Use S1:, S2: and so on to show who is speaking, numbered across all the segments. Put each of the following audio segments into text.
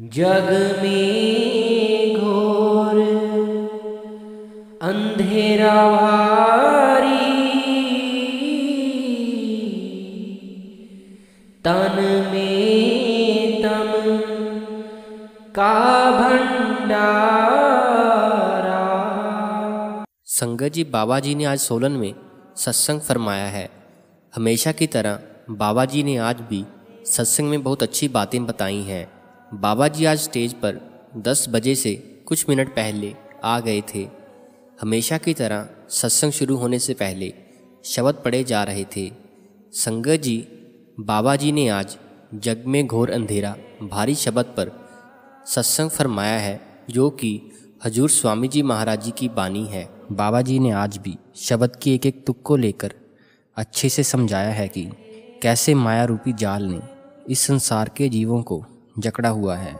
S1: जग में घोर, अंधेरा भारी तन में तम का भंडारा।
S2: संगत जी बाबा जी ने आज सोलन में सत्संग फरमाया है। हमेशा की तरह बाबा जी ने आज भी सत्संग में बहुत अच्छी बातें बताई हैं। बाबा जी आज स्टेज पर 10 बजे से कुछ मिनट पहले आ गए थे। हमेशा की तरह सत्संग शुरू होने से पहले शब्द पढ़े जा रहे थे। संगत जी, बाबा जी ने आज जग में घोर अंधेरा, भारी शब्द पर सत्संग फरमाया है, जो कि हजूर स्वामी जी महाराज जी की बानी है। बाबा जी ने आज भी शब्द की एक एक तुक को लेकर अच्छे से समझाया है कि कैसे माया रूपी जाल ने इस संसार के जीवों को जकड़ा हुआ है।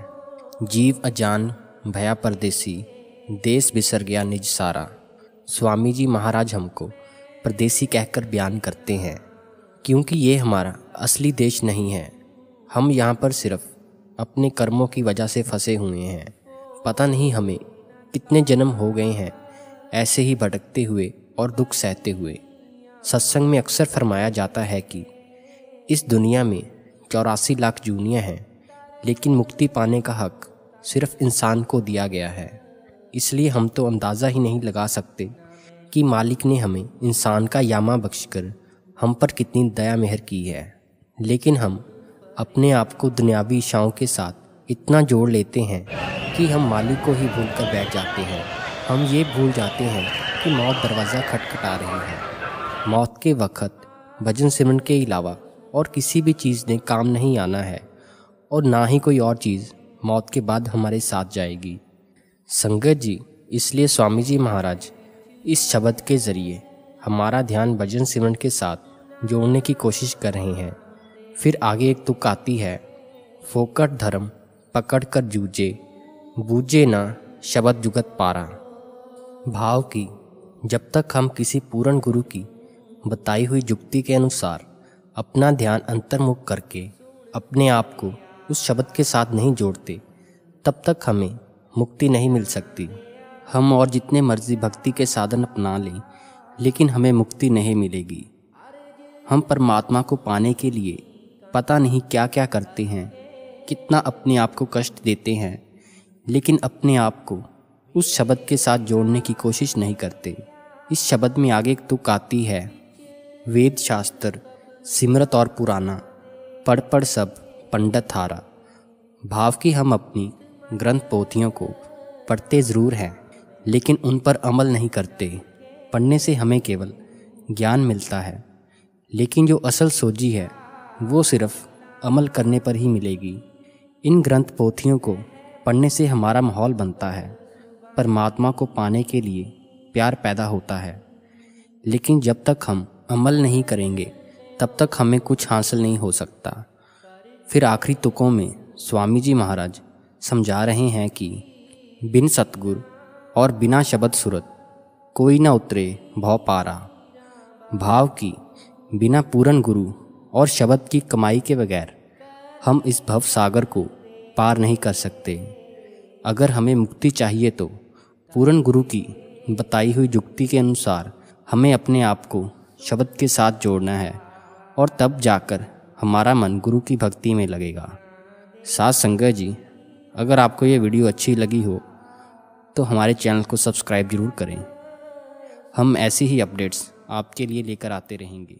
S2: जीव अजान, भया परदेसी, देश बिसर गया निज सारा। स्वामी जी महाराज हमको परदेसी कहकर बयान करते हैं, क्योंकि ये हमारा असली देश नहीं है। हम यहाँ पर सिर्फ़ अपने कर्मों की वजह से फंसे हुए हैं। पता नहीं हमें कितने जन्म हो गए हैं, ऐसे ही भटकते हुए और दुख सहते हुए। सत्संग में अक्सर फरमाया जाता है कि इस दुनिया में चौरासी लाख जूनियाँ हैं लेकिन मुक्ति पाने का हक सिर्फ़ इंसान को दिया गया है। इसलिए हम तो अंदाज़ा ही नहीं लगा सकते कि मालिक ने हमें इंसान का यामा बख्शकर हम पर कितनी दया मेहर की है। लेकिन हम अपने आप को दुनियावी इच्छाओं के साथ इतना जोड़ लेते हैं कि हम मालिक को ही भूल कर बैठ जाते हैं। हम ये भूल जाते हैं कि मौत दरवाज़ा खटखटा रही है। मौत के वक्त भजन सिमरन के अलावा और किसी भी चीज़ ने काम नहीं आना है। और ना ही कोई और चीज़ मौत के बाद हमारे साथ जाएगी। संगत जी, इसलिए स्वामी जी महाराज, इस शब्द के ज़रिए हमारा ध्यान भजन सिमरन के साथ जोड़ने की कोशिश कर रहे हैं। फिर आगे एक तुक आती है, फोकट धर्म पकड़ कर जूझे, बूझे ना शब्द जुगत पारा। भाव की, जब तक हम किसी पूर्ण गुरु की बताई हुई जुक्ति के अनुसार अपना ध्यान अंतर्मुख करके अपने आप को उस शब्द के साथ नहीं जोड़ते, तब तक हमें मुक्ति नहीं मिल सकती। हम और जितने मर्ज़ी भक्ति के साधन अपना लें, लेकिन हमें मुक्ति नहीं मिलेगी। हम परमात्मा को पाने के लिए पता नहीं क्या क्या करते हैं, कितना अपने आप को कष्ट देते हैं, लेकिन अपने आप को उस शब्द के साथ जोड़ने की कोशिश नहीं करते। इस शब्द में आगे एक तुक आती है वेद शास्त्र सिमरत और पुराना पढ़ पढ़ सब। पंडित हारा भाव की हम अपनी ग्रंथ पोथियों को पढ़ते ज़रूर हैं, लेकिन उन पर अमल नहीं करते। पढ़ने से हमें केवल ज्ञान मिलता है, लेकिन जो असल सोजी है, वो सिर्फ़ अमल करने पर ही मिलेगी। इन ग्रंथ पोथियों को पढ़ने से हमारा माहौल बनता है, परमात्मा को पाने के लिए प्यार पैदा होता है। लेकिन जब तक हम अमल नहीं करेंगे, तब तक हमें कुछ हासिल नहीं हो सकता। फिर आखिरी तुकों में स्वामी जी महाराज समझा रहे हैं कि बिन सतगुर और बिना शब्द सूरत कोई ना उतरे भव पारा। भाव की बिना पूरन गुरु और शब्द की कमाई के बगैर हम इस भव सागर को पार नहीं कर सकते। अगर हमें मुक्ति चाहिए तो पूरन गुरु की बताई हुई जुक्ति के अनुसार हमें अपने आप को शब्द के साथ जोड़ना है और तब जाकर हमारा मन गुरु की भक्ति में लगेगा। साथ संगत जी, अगर आपको ये वीडियो अच्छी लगी हो तो हमारे चैनल को सब्सक्राइब ज़रूर करें। हम ऐसी ही अपडेट्स आपके लिए लेकर आते रहेंगे।